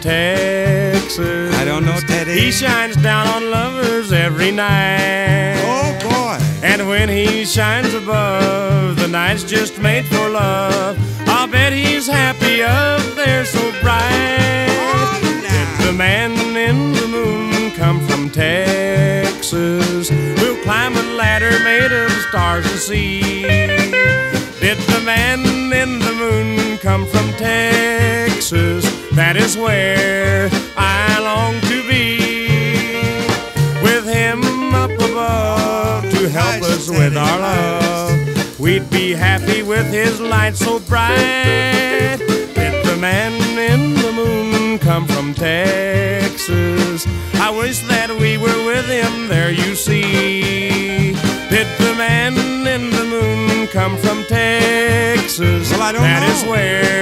Texas. I don't know, Teddy. He shines down on lovers every night. Oh boy. And when he shines above, the night's just made for love. I'll bet he's happy up there so bright. Oh, now. The man in the moon come from Texas. We'll climb a ladder made of stars and sea. Did the man in the moon come from Texas? That is where I long to be. With him up above to help us with our love. We'd be happy with his light so bright. Did the man in the moon come from Texas? I wish that we were with him there, you see. Did the man in the moon come from Texas? Well, I don't That know. is where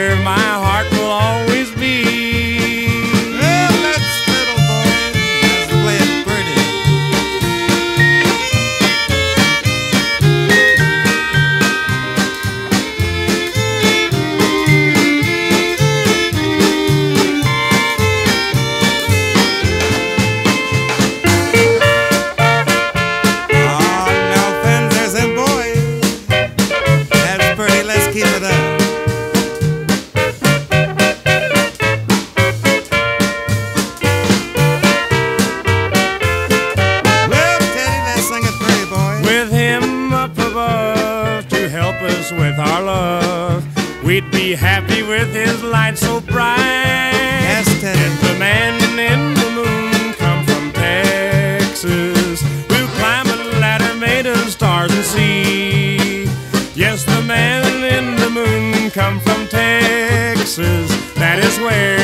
up above to help us with our love. We'd be happy with his light so bright. Yes. Did the man in the moon come from Texas? We'll climb a ladder made of stars and sea. Yes, the man in the moon come from Texas. That is where